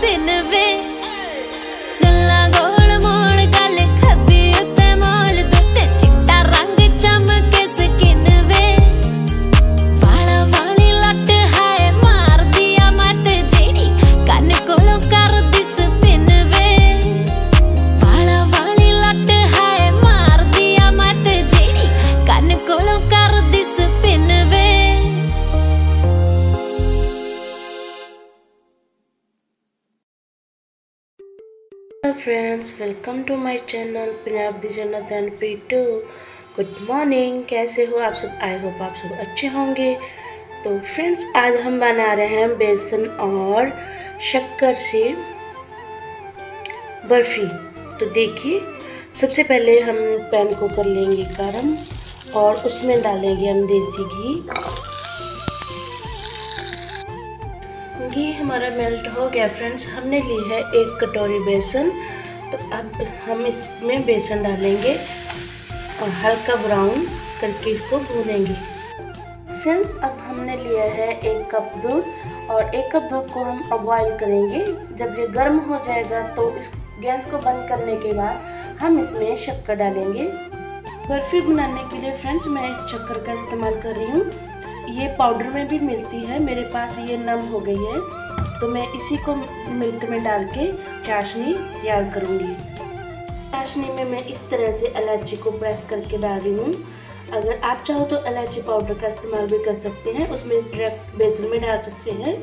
दिन वे friends welcome to my channel Punjab दी जन्नत and पीटू good morning कैसे हो आप सब? आई होप आप सब अच्छे होंगे। तो फ्रेंड्स आज हम बना रहे हैं बेसन और शक्कर से बर्फ़ी। तो देखिए, सबसे पहले हम पैन को कर लेंगे गर्म और उसमें डालेंगे हम देसी घी। घी हमारा मेल्ट हो गया फ्रेंड्स हमने ली है एक कटोरी बेसन। तो अब हम इसमें बेसन डालेंगे और हल्का ब्राउन करके इसको भूनेंगे। फ्रेंड्स अब हमने लिया है एक कप दूध और एक कप दूध को हम बॉयल करेंगे। जब ये गर्म हो जाएगा तो इस गैस को बंद करने के बाद हम इसमें शक्कर डालेंगे। बर्फ़ी बनाने के लिए फ्रेंड्स मैं इस शक्कर का इस्तेमाल कर रही हूँ। ये पाउडर में भी मिलती है। मेरे पास ये नम हो गई है। तो मैं इसी को मिल्क में डाल के चाशनी तैयार करूँगी। चाशनी में मैं इस तरह से इलायची को प्रेस करके डाल रही हूँ। अगर आप चाहो तो इलायची पाउडर का इस्तेमाल भी कर सकते हैं। उसमें डायरेक्ट बेसन में डाल सकते हैं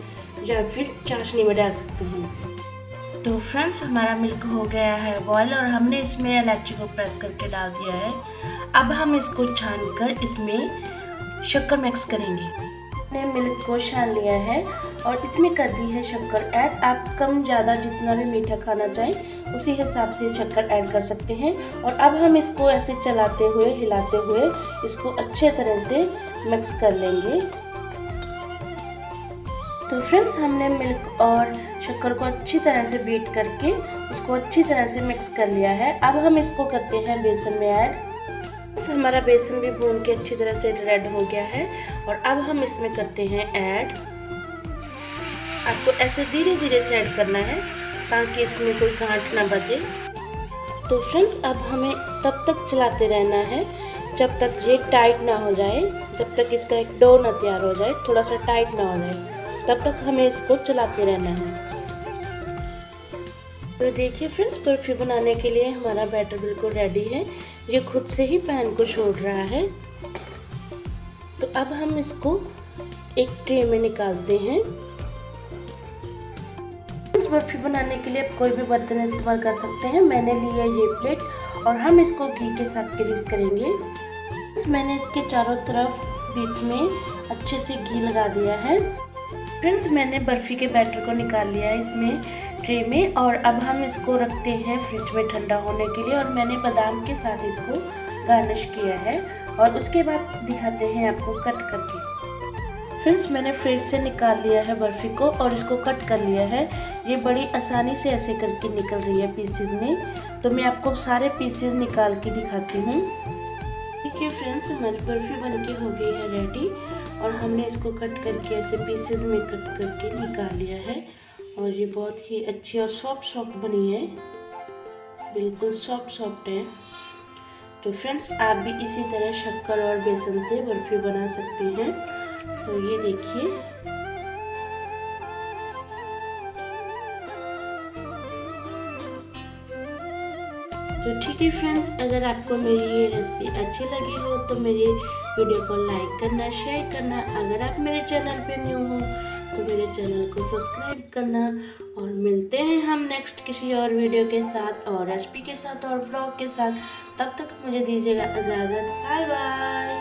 या फिर चाशनी में डाल सकते हैं। तो फ्रेंड्स हमारा मिल्क हो गया है बॉयल और हमने इसमें इलायची को प्रेस करके डाल दिया है। अब हम इसको छान कर इसमें शक्कर मिक्स करेंगे। ने मिल्क को छान लिया है और इसमें कर दी है शक्कर ऐड आप कम ज़्यादा जितना भी मीठा खाना चाहें, उसी हिसाब से शक्कर ऐड कर सकते हैं। और अब हम इसको ऐसे चलाते हुए, हिलाते हुए, इसको अच्छे तरह से मिक्स कर लेंगे। तो फ्रेंड्स हमने मिल्क और शक्कर को अच्छी तरह से बीट करके उसको अच्छी तरह से मिक्स कर लिया है। अब हम इसको करते हैं बेसन में ऐड हमारा बेसन भी भून के अच्छी तरह से रेड हो गया है। और अब हम इसमें करते हैं ऐड आपको ऐसे धीरे धीरे से ऐड करना है, ताकि इसमें कोई गांठ ना बचे तो फ्रेंड्स अब हमें तब तक चलाते रहना है, जब तक ये टाइट ना हो जाए, जब तक इसका एक डो ना तैयार हो जाए, थोड़ा सा टाइट ना हो जाए, तब तक हमें इसको चलाते रहना है। तो देखिए फ्रेंड्स बर्फ़ी बनाने के लिए हमारा बैटर बिल्कुल रेडी है। ये खुद से ही पैन को छोड़ रहा है। तो अब हम इसको एक ट्रे में निकालते हैं। फ्रेंड्स बर्फ़ी बनाने के लिए आप कोई भी बर्तन इस्तेमाल कर सकते हैं। मैंने लिया ये प्लेट और हम इसको घी के साथ ग्रीस करेंगे। मैंने इसके चारों तरफ़ बीच में अच्छे से घी लगा दिया है। फ्रेंड्स मैंने बर्फ़ी के बैटर को निकाल लिया है। इसमें ट्रे में और अब हम इसको रखते हैं फ्रिज में ठंडा होने के लिए और मैंने बादाम के साथ इसको गार्निश किया है और उसके बाद दिखाते हैं आपको कट करके। फ्रेंड्स, मैंने फ्रिज से निकाल लिया है बर्फ़ी को और इसको कट कर लिया है। ये बड़ी आसानी से ऐसे करके निकल रही है पीसेज में। तो मैं आपको सारे पीसेज निकाल के दिखाती हूँ। देखिए फ्रेंड्स, हमारी बर्फ़ी बनके हो गई है रेडी और हमने इसको कट करके ऐसे पीसेज में कट करके निकाल लिया है। और ये बहुत ही अच्छी और सॉफ्ट सॉफ्ट बनी है। बिल्कुल सॉफ्ट सॉफ्ट है। तो फ्रेंड्स आप भी इसी तरह शक्कर और बेसन से बर्फ़ी बना सकते हैं। तो ये देखिए। तो ठीक है फ्रेंड्स अगर आपको मेरी ये रेसिपी अच्छी लगी हो तो मेरी वीडियो को लाइक करना शेयर करना। अगर आप मेरे चैनल पे न्यू हो तो मेरे चैनल को सब्सक्राइब करना और मिलते हैं हम नेक्स्ट किसी और वीडियो के साथ और रेसिपी के साथ और ब्लॉग के साथ। तब तक मुझे दीजिएगा इजाज़त। Bye bye